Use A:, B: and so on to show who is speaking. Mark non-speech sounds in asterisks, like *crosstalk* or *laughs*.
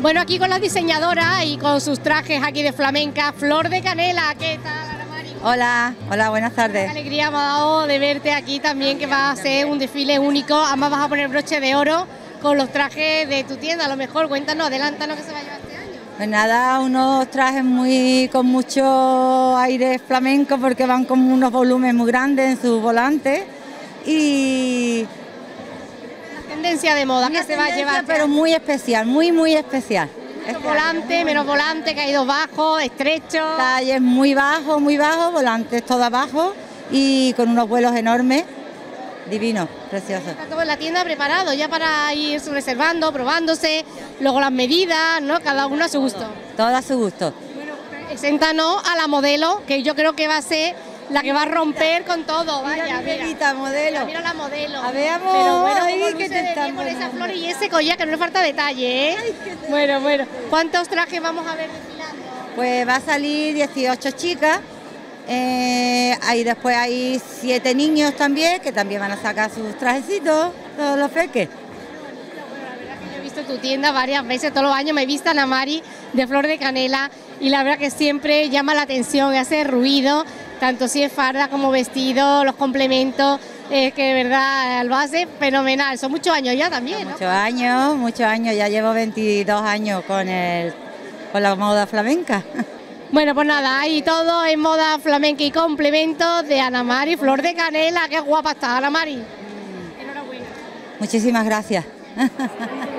A: Bueno, aquí con la diseñadora y con sus trajes aquí de flamenca, Flor de Canela, ¿qué tal?
B: Hola, hola, buenas tardes.
A: Qué alegría me ha dado de verte aquí también, que va a ser un desfile único. Además vas a poner broche de oro con los trajes de tu tienda. A lo mejor, cuéntanos, adelántanos que se va a llevar este año.
B: Pues nada, unos trajes muy con mucho aire flamenco porque van con unos volúmenes muy grandes en sus volantes y
A: tendencia de moda que se va a llevar.
B: Pero muy especial, muy, muy especial.
A: Menos volante, menos volante, caídos bajos, estrechos.
B: Talles muy bajos, muy bajos, volantes todo abajo y con unos vuelos enormes. Divino, precioso.
A: Está todo en la tienda preparado ya para ir reservando, probándose, luego las medidas, ¿no? Cada uno a su gusto.
B: Todo a su gusto.
A: Bueno, preséntanos a la modelo, que yo creo que va a ser la que va a romper con todo. Vaya,
B: mira, modelo.
A: Mira, la modelo.
B: A veamos.
A: Pero bueno, que te con esa flor y ese collar, que no le falta detalle, ¿eh? bueno, bueno. ¿Cuántos trajes vamos a ver desfilando?
B: Pues va a salir 18 chicas. Eh, ahí después hay siete niños también, que también van a sacar sus trajecitos, todos los peques.
A: Bueno, la verdad que yo he visto tu tienda varias veces, todos los años me he visto a Mari de Flor de Canela y la verdad que siempre llama la atención, hace ruido tanto si es farda como vestido, los complementos, es que de verdad lo hace fenomenal. Son muchos años ya también.
B: Muchos años, muchos años, ya llevo 22 años con, el, con la moda flamenca. *laughs*
A: Bueno, pues nada, ahí todo en moda flamenca y complementos de Ana Mari, Flor de Canela, qué guapa está Ana Mari. Enhorabuena.
B: Muchísimas gracias. *laughs*